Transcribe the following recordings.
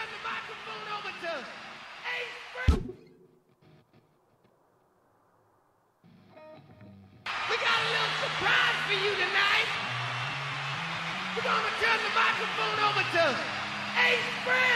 turn the microphone over to Ace Frehley. We got a little surprise for you tonight. We're going to turn the microphone over to Ace Frehley.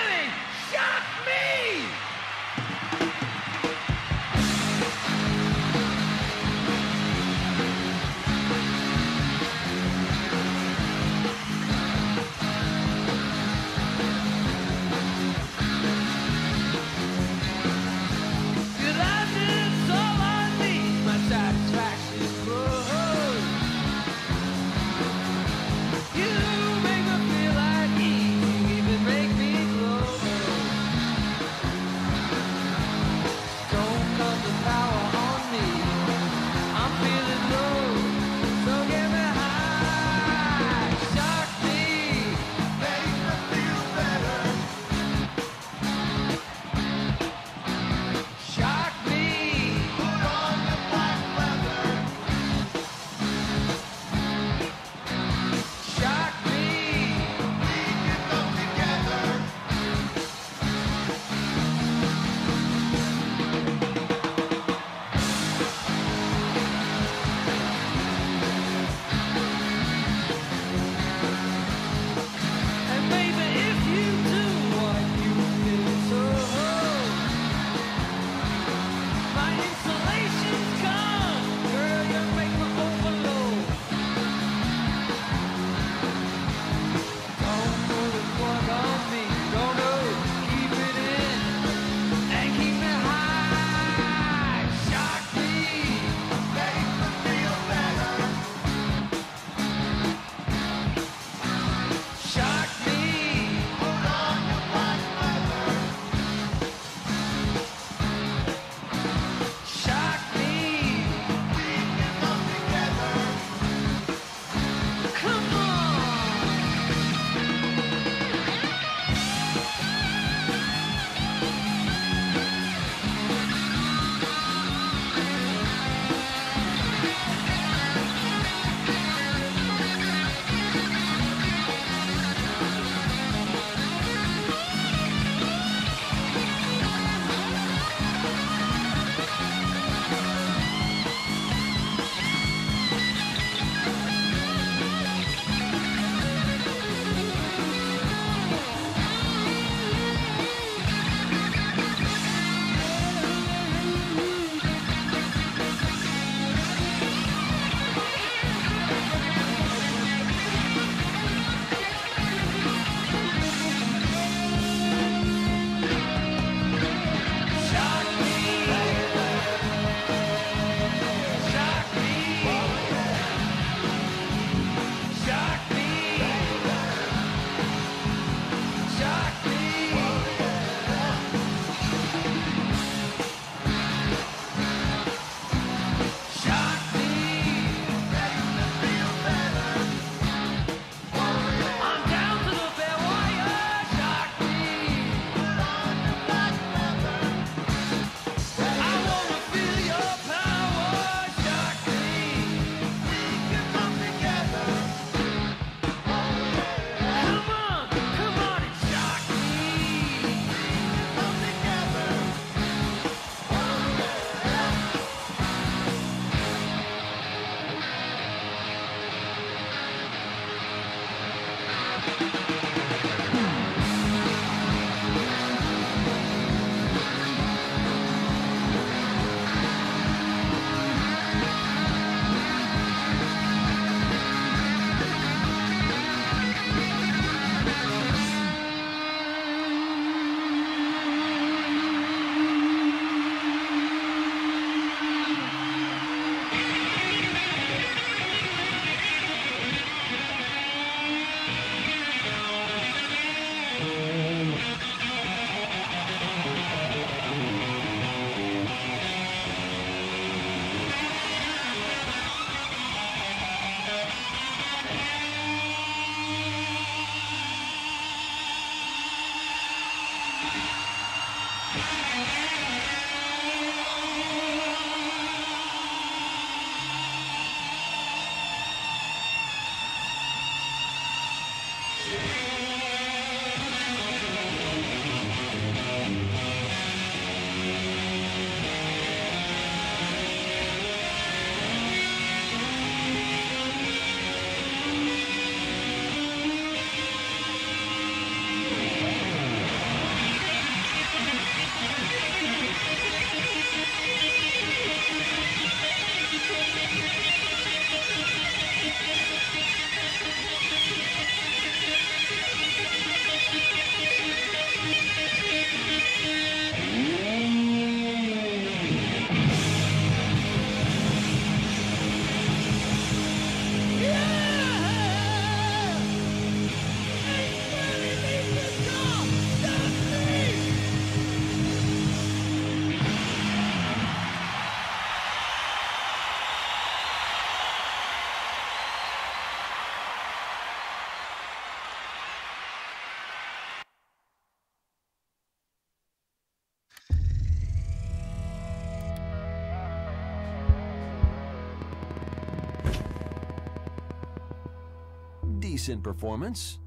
Decent performance.